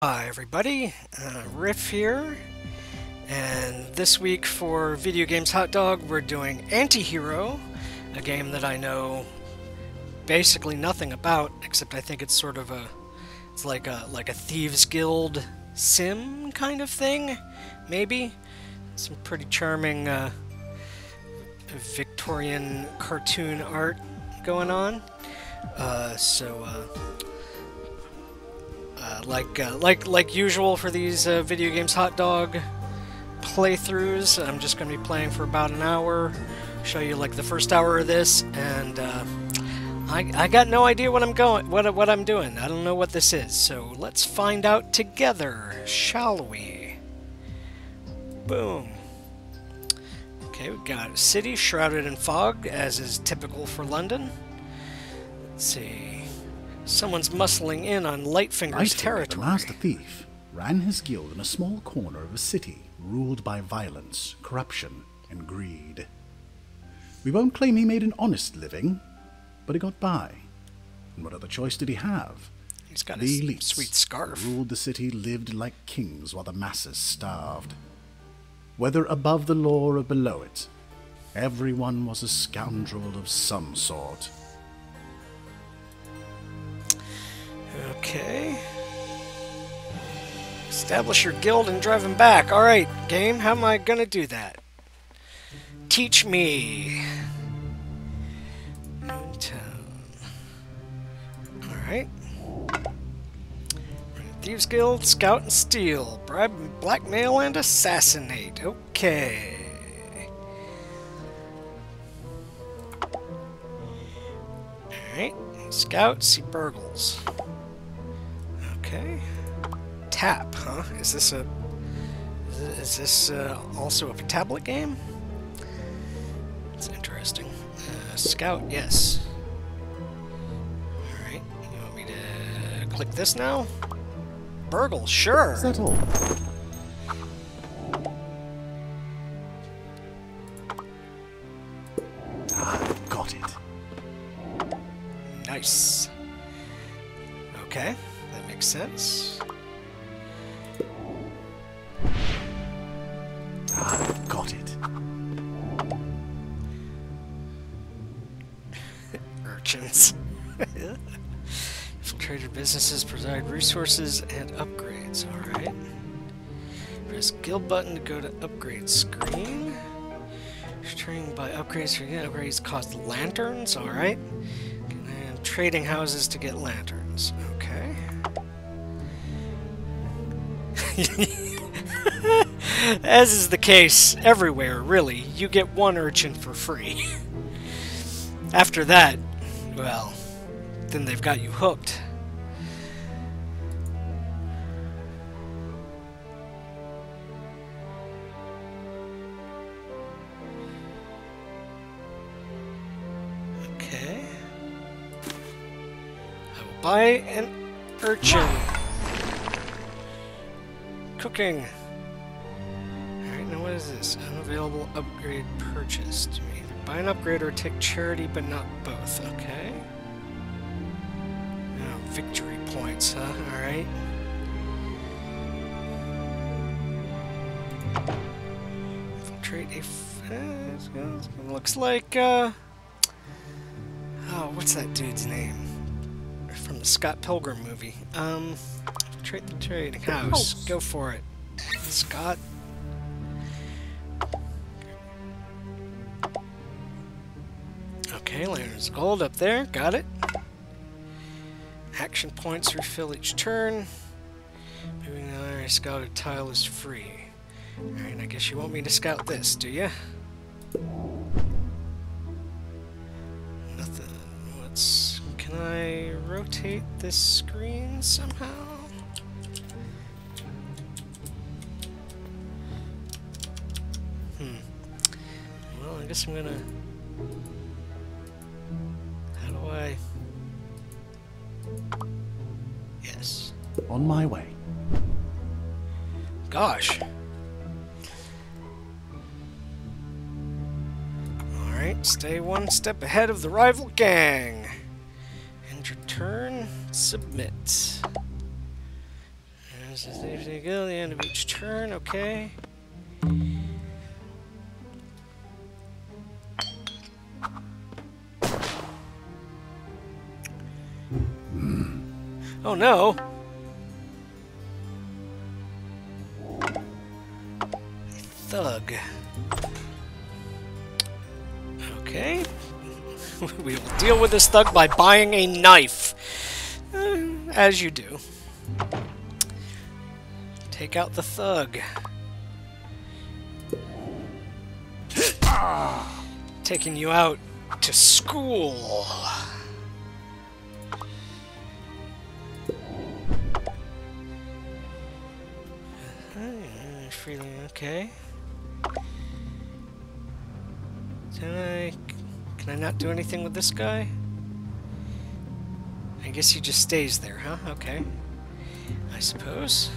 Hi everybody, uh, Riff here, and this week for Video Games Hot Dog we're doing Antihero, a game that I know basically nothing about, except I think it's sort of a, it's like a, like a Thieves Guild sim kind of thing, maybe? Some pretty charming uh, Victorian cartoon art going on. Uh, so, uh, like uh, like like usual for these uh, video games hot dog playthroughs, I'm just going to be playing for about an hour. Show you like the first hour of this, and uh, I I got no idea what I'm going what what I'm doing. I don't know what this is. So let's find out together, shall we? Boom. Okay, we've got a city shrouded in fog, as is typical for London. Let's see. Someone's muscling in on Lightfinger's Lightfinger, territory. the master thief, ran his guild in a small corner of a city ruled by violence, corruption, and greed. We won't claim he made an honest living, but he got by. And what other choice did he have? He's got the elites sweet scarf. ruled the city lived like kings while the masses starved. Whether above the law or below it, everyone was a scoundrel of some sort. Okay. Establish your guild and drive him back. Alright, game, how am I gonna do that? Teach me. Alright. Thieves Guild, Scout and Steal. Bribe, blackmail, and assassinate. Okay. Alright. Scout, see burgles. Tap, huh? Is this a... Is this, is this uh, also a tablet game? That's interesting. Uh, Scout, yes. Alright, you want me to click this now? Burgle, sure! All? Guild button to go to upgrade screen. Trading by upgrades for get upgrades cost lanterns, alright. And trading houses to get lanterns, okay. As is the case everywhere, really, you get one urchin for free. After that, well, then they've got you hooked. Buy an urchin. Cooking. Alright, now what is this? Unavailable upgrade purchased. Buy an upgrade or take charity, but not both. Okay. Oh, victory points, huh? Alright. Infiltrate a... looks like, uh... Oh, what's that dude's name? From the Scott Pilgrim movie. Um, trade the trading house. Go for it. Scott. Okay, there's gold up there. Got it. Action points refill each turn. Moving the area scouted tile is free. Alright, I guess you want me to scout this, do you? Rotate this screen somehow? Hmm. Well, I guess I'm gonna... How do I... Yes. On my way. Gosh. Alright, stay one step ahead of the rival gang. Submit. This is the go the end of each turn, okay. Oh no! Thug. Okay. we will deal with this thug by buying a knife. As you do. Take out the thug. Taking you out to school. Freely, okay. Can I... Can I not do anything with this guy? I guess he just stays there, huh? Okay. I suppose.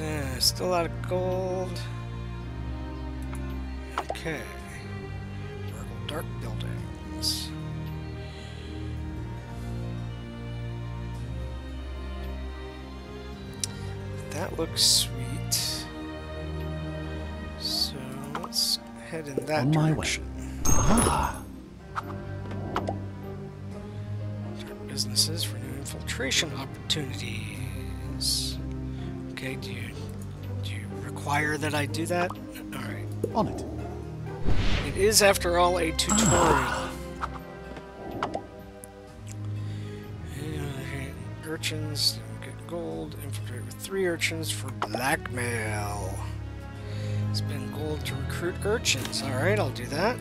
Uh, still a lot of gold. Okay. Looks sweet. So let's head in that On my way. Ah, businesses for new infiltration opportunities. Okay, do you do you require that I do that? All right. on it. It is, after all, a tutorial. Uh, urchins, gold, infiltrate with three urchins for blackmail. Spend gold to recruit urchins. Alright, I'll do that.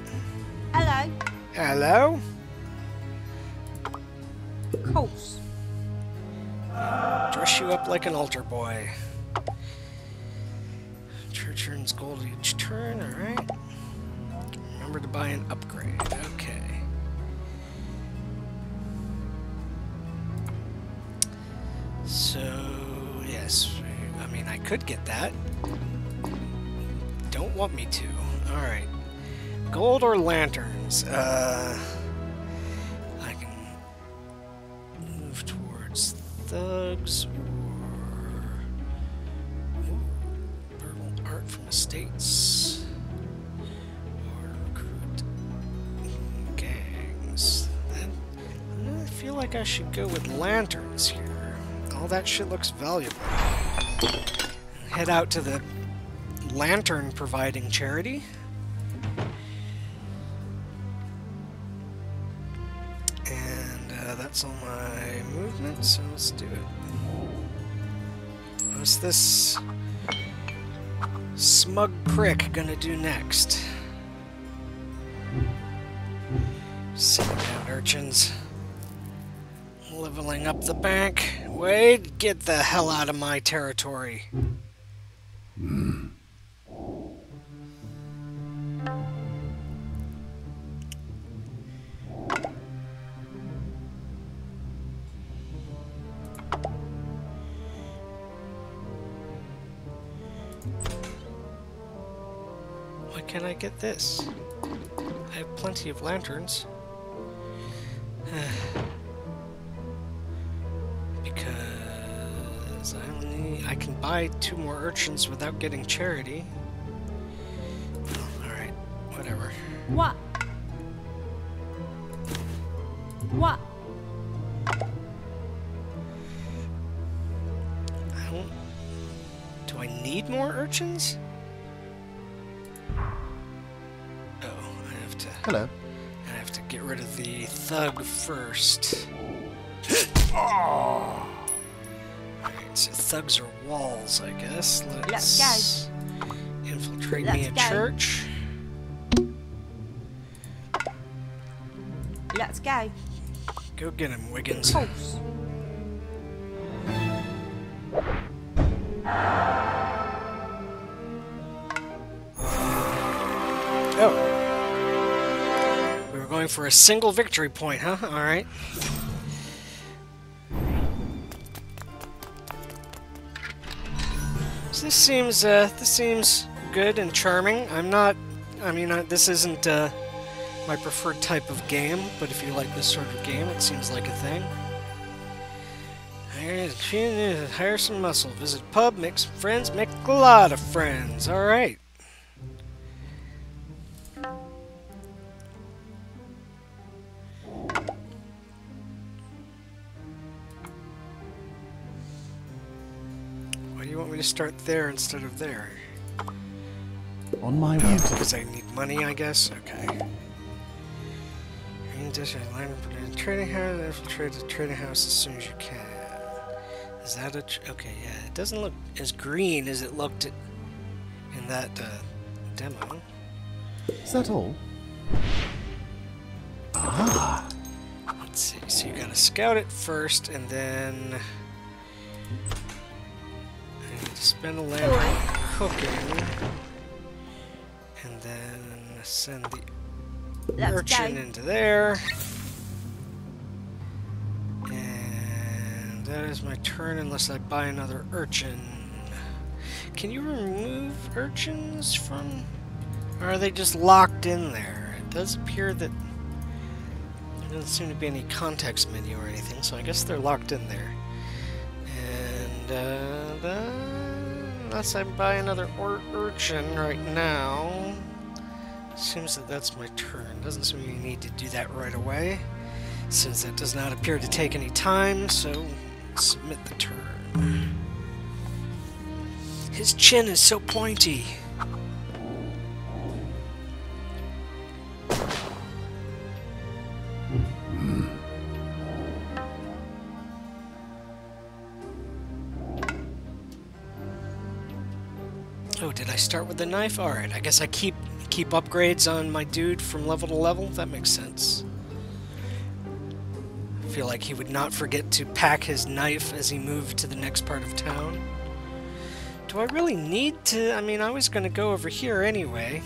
Hello. Hello? Course. Dress you up like an altar boy. Church earns gold each turn, alright. Remember to buy an upgrade, could get that. Don't want me to. Alright. Gold or lanterns? Uh, I can move towards thugs or verbal art from estates or recruit gangs. I feel like I should go with lanterns here. All that shit looks valuable. Head out to the lantern providing charity. And uh, that's all my movement, so let's do it. What's this smug prick gonna do next? Sitting down, urchins. Leveling up the bank. Wade, get the hell out of my territory. Why can't I get this? I have plenty of lanterns. Buy two more urchins without getting charity. Oh, Alright, whatever. What? What? I don't Do I need more urchins? Oh, I have to Hello. I have to get rid of the thug first. Alright, so thugs are walls, I guess. Let's, Let's infiltrate Let's me a go. church. Let's go. Go get him, Wiggins. Course. Oh. We were going going for a single victory point, huh? Alright. So this seems, uh, this seems good and charming. I'm not, I mean, uh, this isn't, uh, my preferred type of game, but if you like this sort of game, it seems like a thing. Hire, hire some muscle, visit pub, make some friends, make a lot of friends. Alright. Start there instead of there? On my way. Because I need money, I guess? Okay. Green dish, I line up in a trading house, infiltrate the trading house as soon as you can. Is that a... Tr okay, yeah, it doesn't look as green as it looked in that uh, demo. Is that all? Ah! Let's see, so you gotta scout it first, and then... I need to spend a land cooking. And then send the Let's urchin into there. And that is my turn unless I buy another urchin. Can you remove urchins from... Or are they just locked in there? It does appear that there doesn't seem to be any context menu or anything, so I guess they're locked in there. And, uh, the- unless I buy another ur urchin right now, seems that that's my turn. Doesn't seem you need to do that right away, since that does not appear to take any time, so submit the turn. His chin is so pointy. Start with the knife? Alright, I guess I keep keep upgrades on my dude from level to level. That makes sense. I feel like he would not forget to pack his knife as he moved to the next part of town. Do I really need to? I mean, I was going to go over here anyway.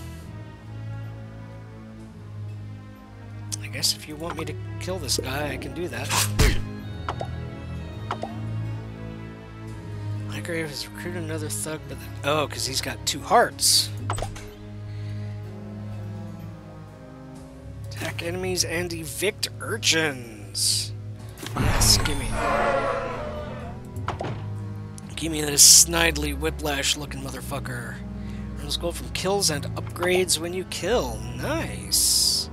I guess if you want me to kill this guy, I can do that. Lygrave has recruited another thug, but then, oh, because he's got two hearts. Attack enemies and evict urchins. Yes, gimme. Gimme this snidely whiplash-looking motherfucker. Let's go from kills and upgrades when you kill. Nice.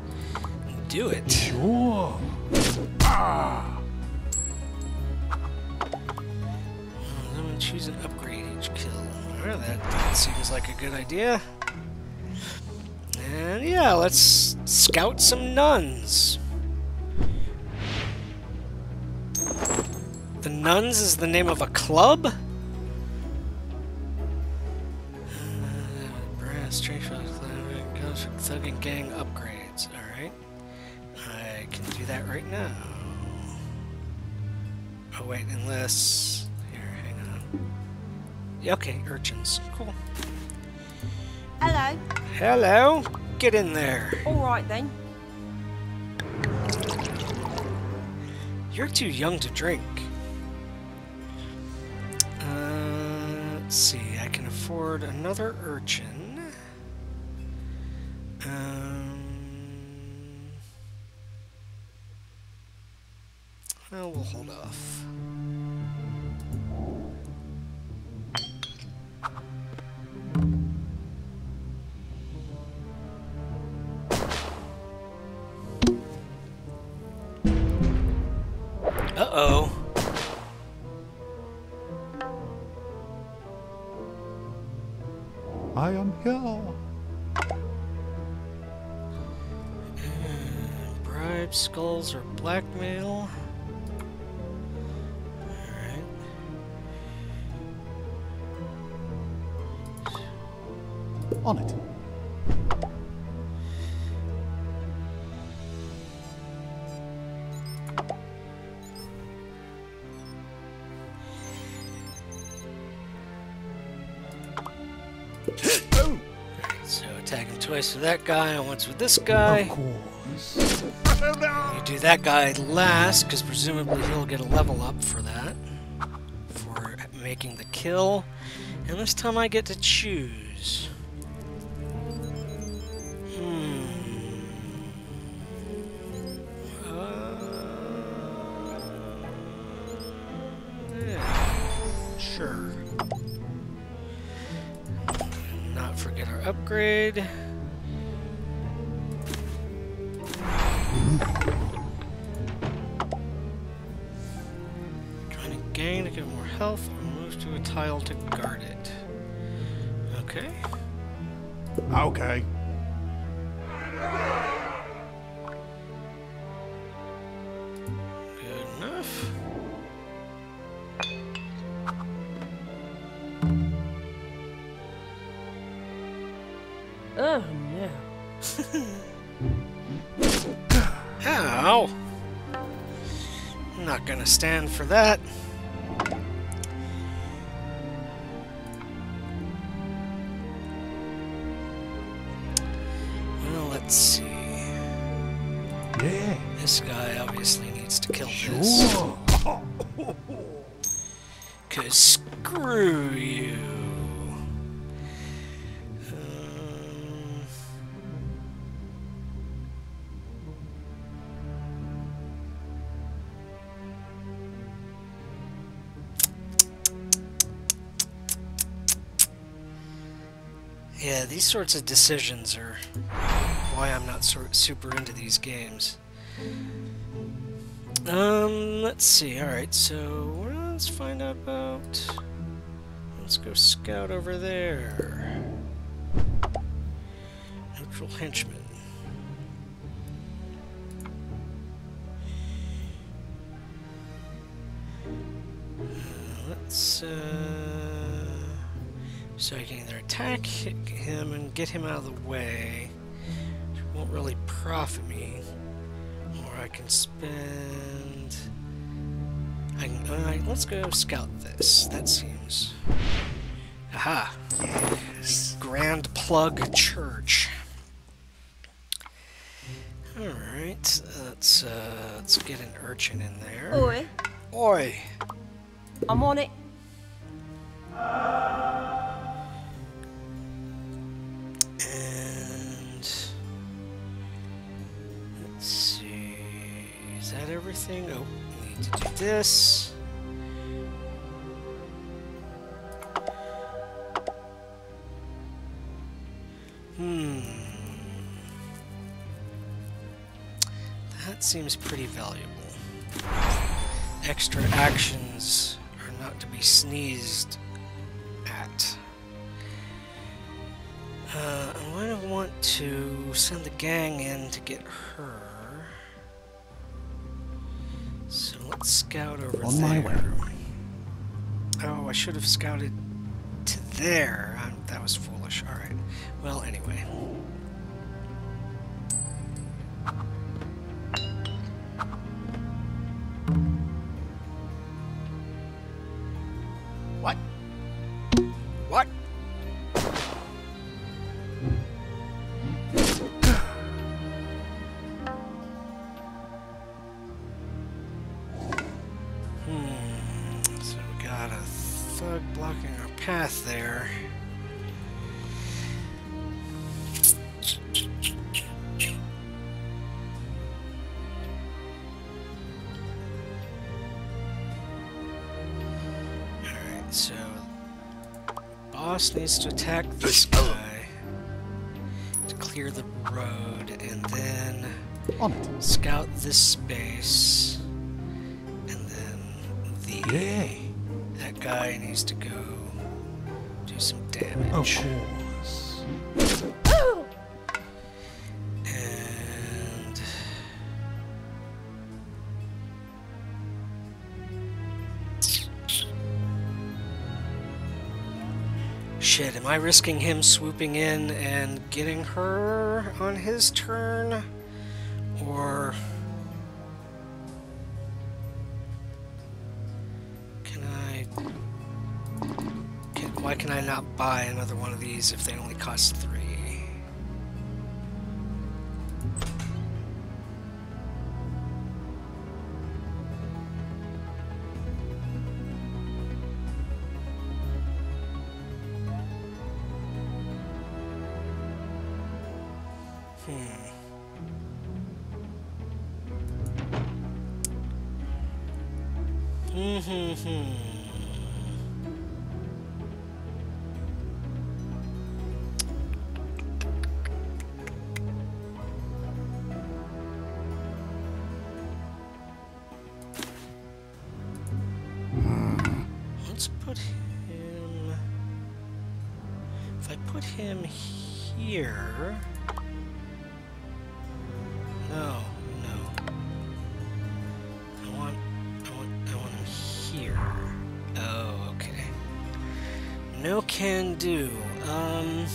Do it. Sure. I'm choose an upgrade each kill. Well, that, that seems like a good idea. And yeah, let's scout some nuns. The Nuns is the name of a club? Hello. Get in there. Alright then. You're too young to drink. Uh, let's see, I can afford another urchin. Um, well, we'll hold off. Here. Bribe, skulls, or blackmail. Alright. On it. So attacking twice with that guy and once with this guy. Of course. You do that guy last, because presumably he'll get a level up for that. For making the kill. And this time I get to choose. Hmm. Uh, yeah. Sure. Not forget our upgrade. Move to to guard it. Okay. Okay. Good enough. Oh no. Ow! I'm not gonna stand for that. Yeah, these sorts of decisions are why I'm not sort super into these games. Um, let's see. Alright, so let's find out about. Let's go scout over there. Neutral henchman. Uh, let's, uh. So I can either attack him and get him out of the way, which won't really profit me, or I can spend. I can, uh, let's go scout this. That seems. Aha! The Grand Plug Church. Alright, let's, uh, let's get an urchin in there. Oi, Oi! I'm on it. That? Oh, we need to do this. Hmm. That seems pretty valuable. Extra actions are not to be sneezed at. Uh, I might want to send the gang in to get her. Scout over On there. my way. Oh, I should have scouted to there. i that was foolish. All right. Well, anyway. Boss needs to attack this guy to clear the road and then On it. scout this space and then the Yeah. that guy needs to go do some Of damage course. Shit, am I risking him swooping in and getting her on his turn? Or. Can I. Can, why can I not buy another one of these if they only cost three? Oh, okay. No can do. Um.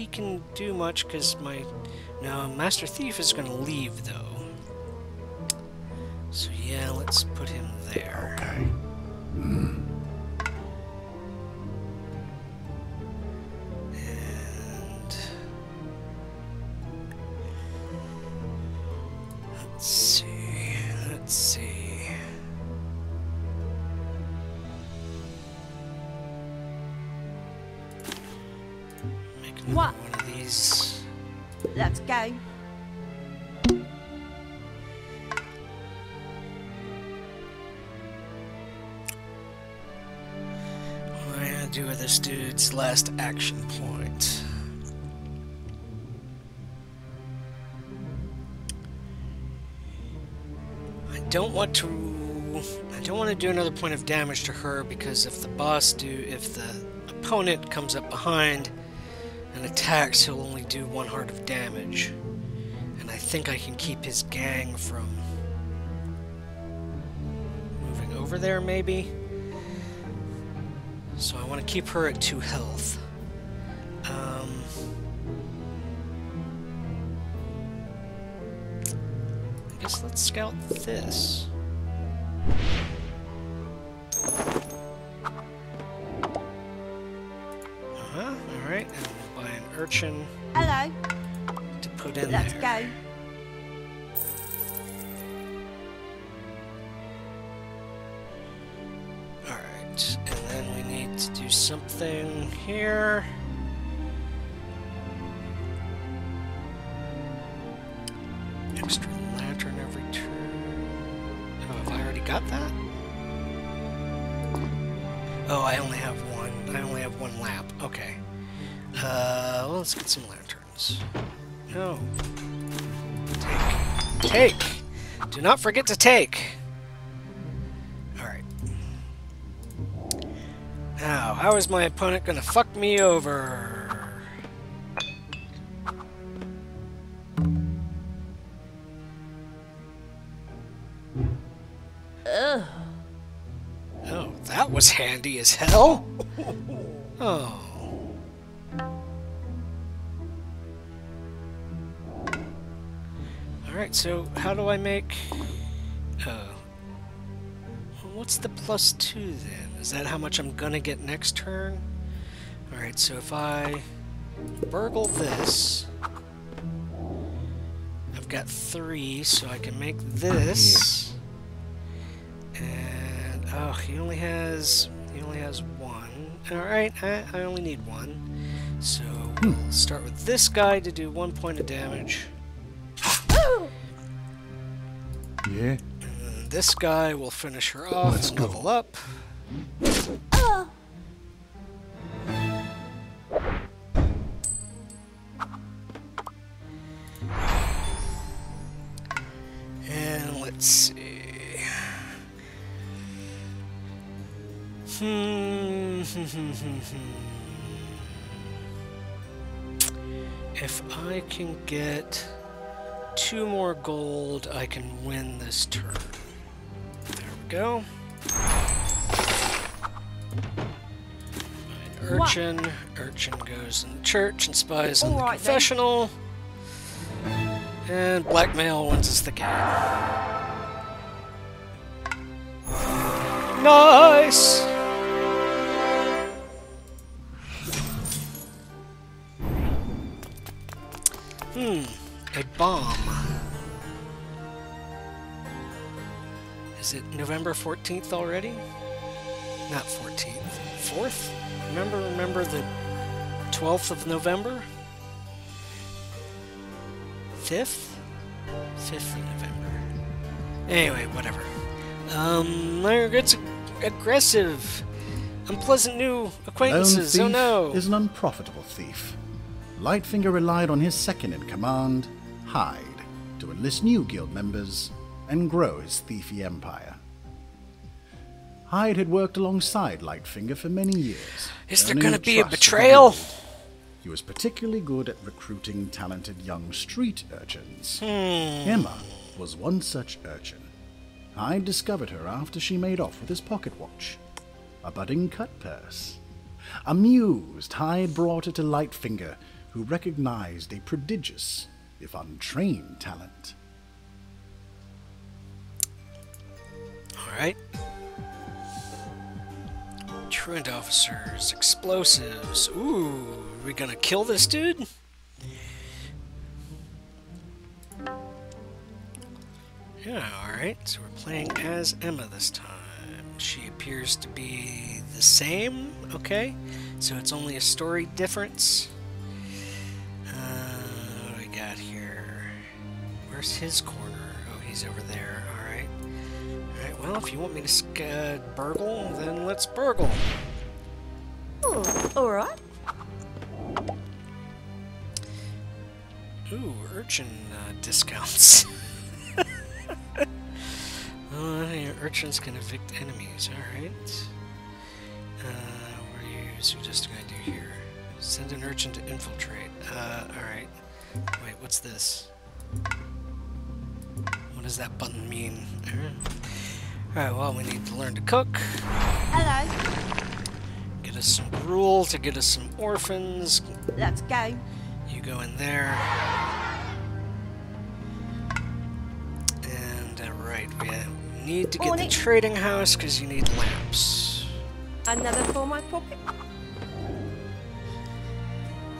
He can do much because my... No, Master Thief is going to leave, though. So yeah, let's put him there. Last action point? I don't want to. I don't want to do another point of damage to her because if the boss do, if the opponent comes up behind and attacks, he'll only do one heart of damage. And I think I can keep his gang from moving over there, maybe. So I want to keep her at 2 health. Um, I guess let's scout this. Uh-huh, alright, and we'll buy an urchin Hello. to put in Let's there. go. Here. Extra lantern every turn. Oh, have I already got that? Oh, I only have one. I only have one lamp. Okay. Uh, well, let's get some lanterns. No. Take. Take! Do not forget to take! How is my opponent gonna fuck me over? Oh, that was handy as hell. Oh. Alright, so how do I make... Oh. What's the plus two then? Is that how much I'm gonna get next turn? Alright, so if I burgle this, I've got three, so I can make this. And oh, he only has he only has one. Alright, I, I only need one. So hmm. we'll start with this guy to do one point of damage. Yeah. And this guy will finish her off Let's and go. level up. And let's see. Hmm. if I can get two more gold, I can win this turn. There we go. Urchin. Urchin goes in the church and spies on the then. confessional. And blackmail wins us the game. Nice! Hmm, a bomb. Is it November 14th already? Not 14th. 4th? Remember, remember the 12th of November? 5th? 5th of November. Anyway, whatever. Um, it's aggressive. Unpleasant new acquaintances. Oh no. is an unprofitable thief. Lightfinger relied on his second in command, Hyde, to enlist new guild members and grow his thiefy empire. Hyde had worked alongside Lightfinger for many years. Is there earning gonna be a trust of the betrayal? He was particularly good at recruiting talented young street urchins. Hmm. Emma was one such urchin. Hyde discovered her after she made off with his pocket watch, a budding cut purse. Amused, Hyde brought her to Lightfinger, who recognized a prodigious, if untrained, talent. Alright. Truant officers, explosives. Ooh, are we gonna kill this dude? Yeah, alright. So we're playing as Emma this time. She appears to be the same, okay? So it's only a story difference. Uh, what do we got here? Where's his corner? Oh, he's over there. Alright. Alright, well, if you want me to uh, burgle, then let's burgle. Oh, all right. Ooh, urchin uh, discounts. oh, yeah, urchins can evict enemies. Alright. Uh, what are you suggesting I do here? Send an urchin to infiltrate. Uh, alright. Wait, what's this? What does that button mean? Alright, well, we need to learn to cook. Hello. Get us some gruel to get us some orphans. Let's go. You go in there. And, uh, right, we uh, need to get the trading house because you need lamps. Another for my pocket.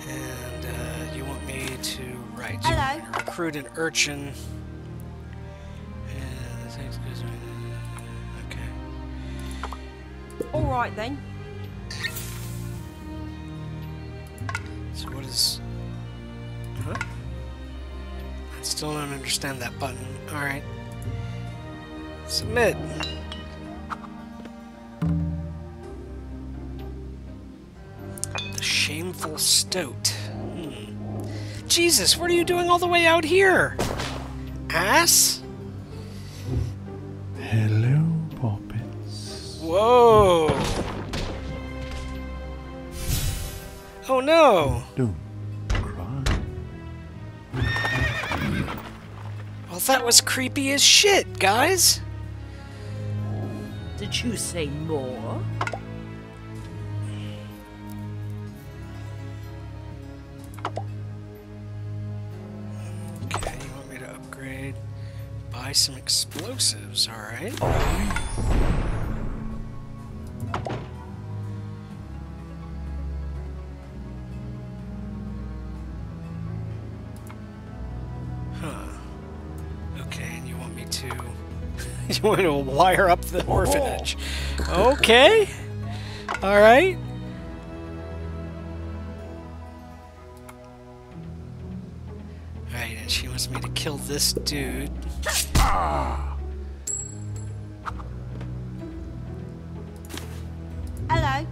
And uh, you want me to, right, Hello. recruit an urchin. All right then. So what is... Huh? I still don't understand that button. Alright. Submit. The Shameful Stoat. Hmm. Jesus, what are you doing all the way out here? Ass? Whoa! Oh no! Don't cry. Well, that was creepy as shit, guys! Did you say more? Okay, you want me to upgrade? Buy some explosives, alright. you want to wire up the oh. orphanage. Okay. Alright. Alright, and she wants me to kill this dude. Hello.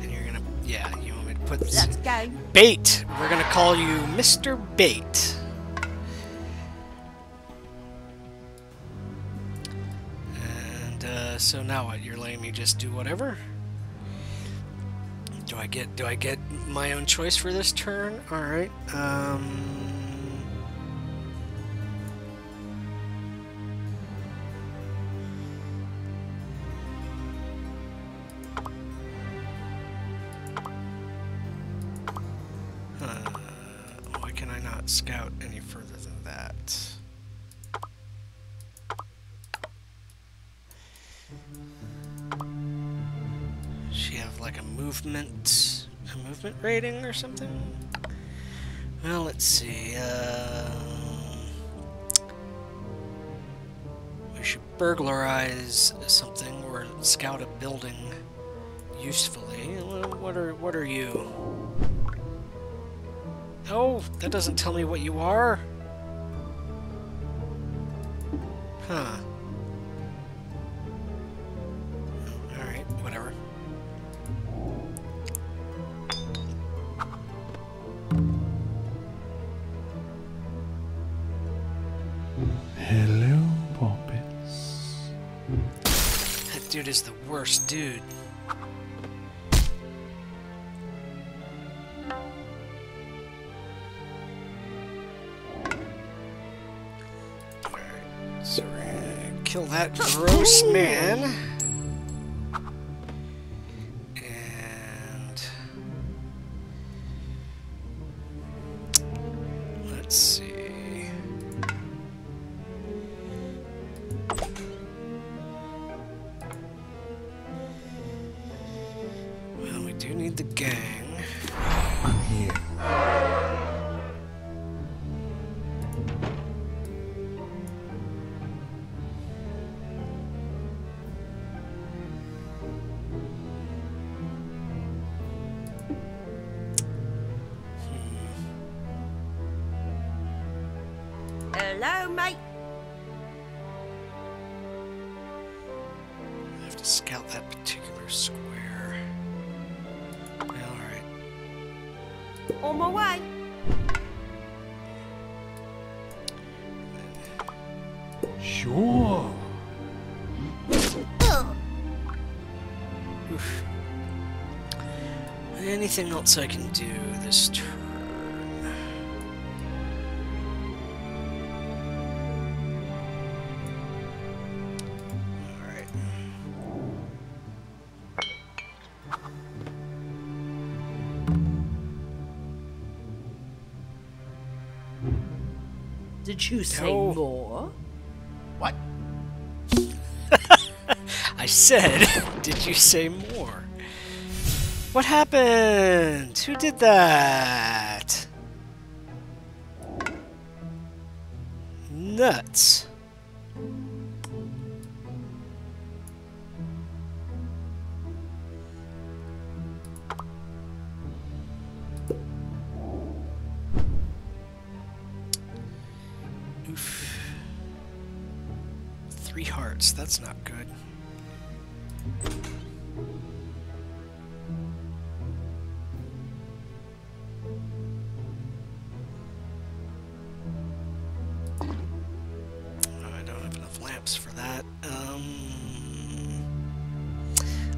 And you're gonna... Yeah, you want me to put this... Let's go. Bait! We're gonna call you Mr. Bait. So now what? You're letting me just do whatever? Do I get, do I get my own choice for this turn? Alright, um... rating or something? Well, let's see. Uh, we should burglarize something or scout a building usefully. What are what are you? Oh, that doesn't tell me what you are. Huh. Worst dude. So we're gonna kill that gross man. Hello, mate. I have to scout that particular square. Well, alright. On my way. Sure. Anything else I can do this turn? Did you say No. more? What? I said, did you say more? What happened? Who did that? Nuts.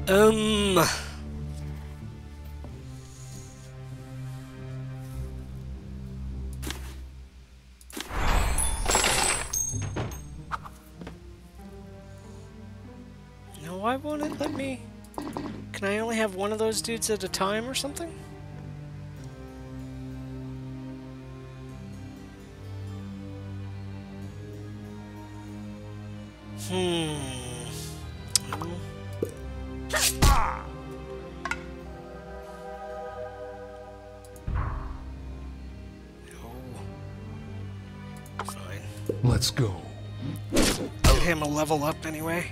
Um. No, why won't it let me? Can I only have one of those dudes at a time or something? Level up anyway.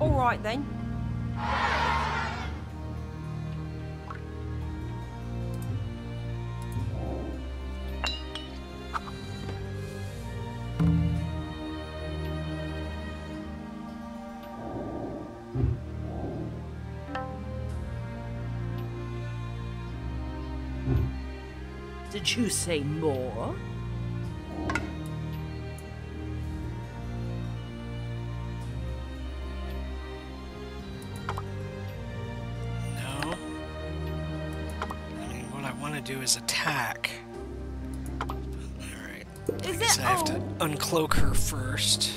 All right then. Did you say more? Have to uncloak her first.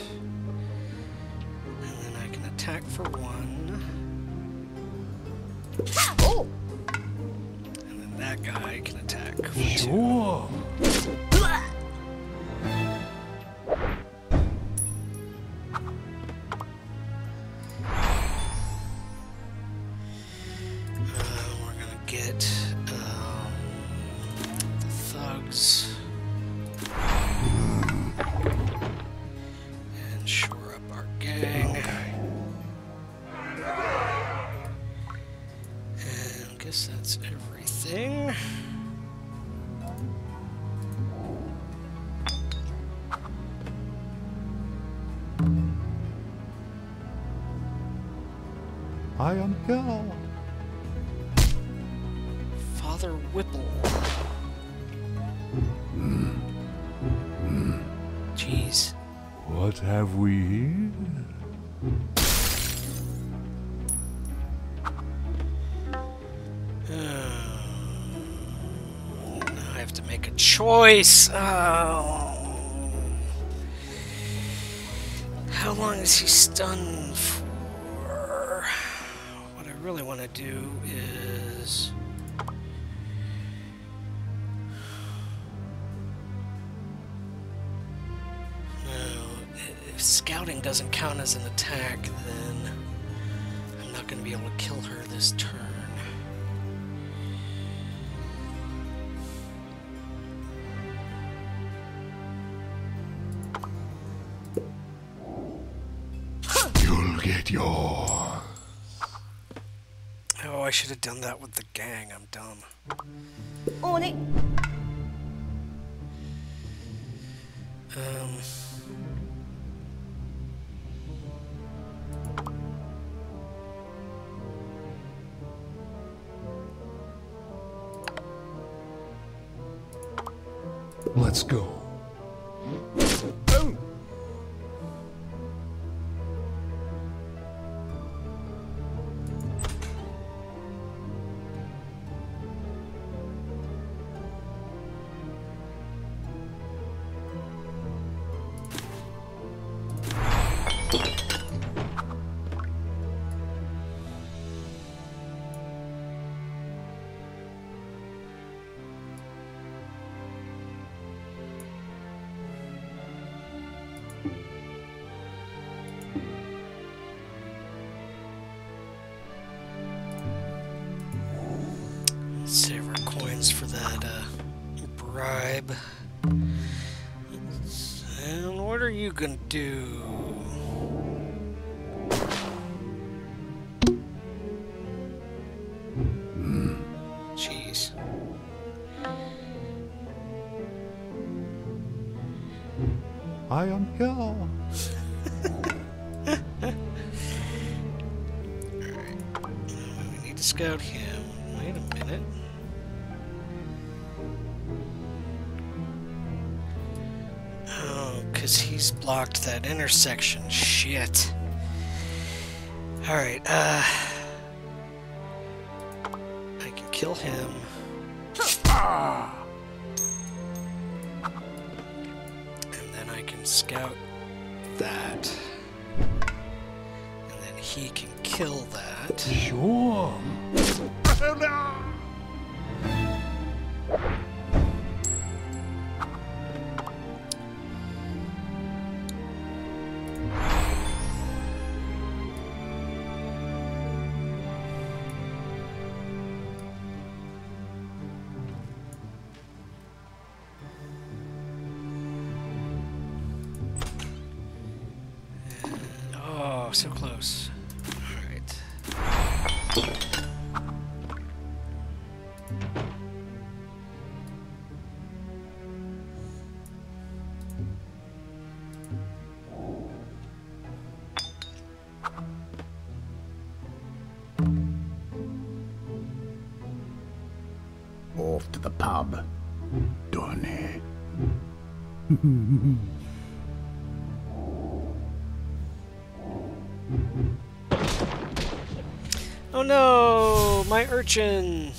I am here. Father Whipple. Jeez. What have we here? Now I have to make a choice. Oh. How long is he stunned for? Really want to do is. No, if scouting doesn't count as an attack, then I'm not going to be able to kill her this turn. Should have done that with the gang. I'm dumb. On it. Um. Let's go. You gonna do? Jeez. I am here. Because he's blocked that intersection. Shit. Alright, uh. I can kill him. And then I can scout that. And then he can kill that. Sure. Oh no, my urchin.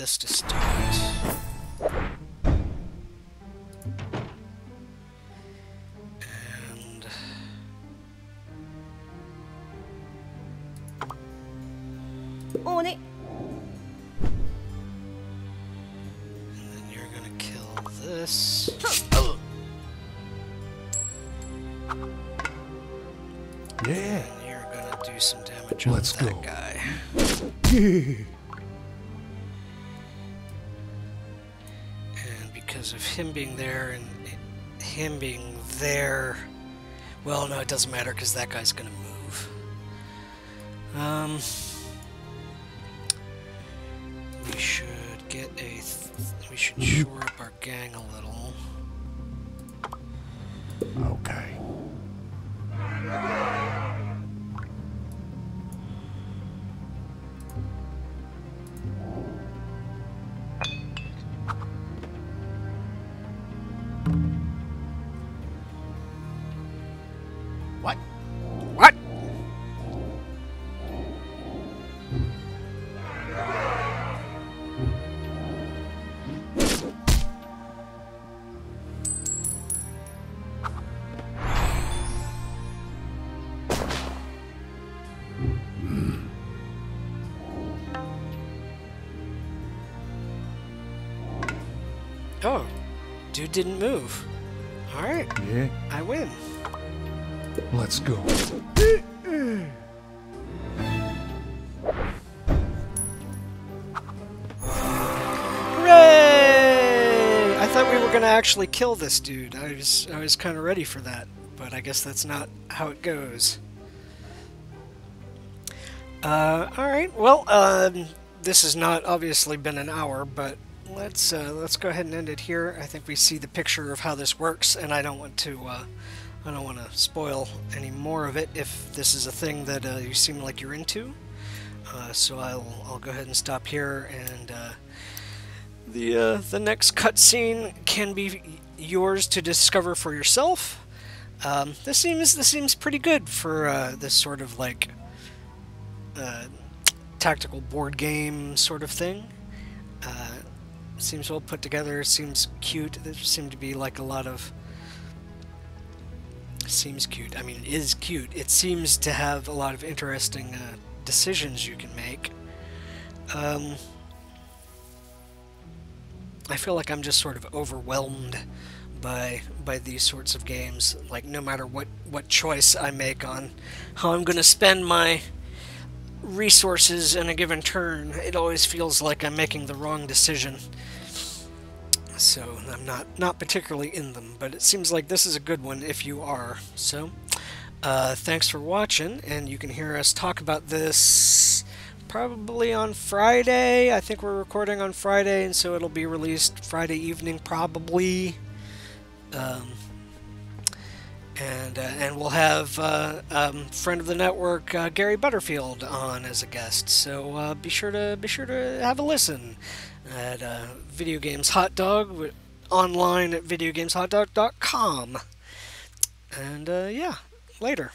This to start. Him being there and him being there, well, no, it doesn't matter because that guy's gonna move. Um, dude didn't move. All right, Yeah. I win. Let's go. Hooray! I thought we were gonna actually kill this dude. I was I was kind of ready for that, but I guess that's not how it goes. Uh, all right. Well, um, this has not obviously been an hour, but let's uh, let's go ahead and end it here. I think we see the picture of how this works, and I don't want to uh, I don't want to spoil any more of it if this is a thing that uh, you seem like you're into. Uh, so I'll I'll go ahead and stop here and. Uh, the uh, the next cutscene can be yours to discover for yourself. Um, this seems this seems pretty good for this sort of like tactical board game sort of thing. Uh, seems well put together. Seems cute. There seem to be like a lot of seems cute. I mean, is cute. It seems to have a lot of interesting uh, decisions you can make. Um, I feel like I'm just sort of overwhelmed by by these sorts of games. Like no matter what what choice I make on how I'm going to spend my resources in a given turn, it always feels like I'm making the wrong decision. So I'm not not particularly in them, but it seems like this is a good one if you are. So uh, thanks for watching, and you can hear us talk about this probably on Friday. I think we're recording on Friday, and so it'll be released Friday evening, probably. Um, and uh, and we'll have uh, um, friend of the network uh, Gary Butterfield on as a guest. So uh, be sure to be sure to have a listen at uh, Video Games Hot Dog online at videogameshotdog.com. And uh, yeah, later.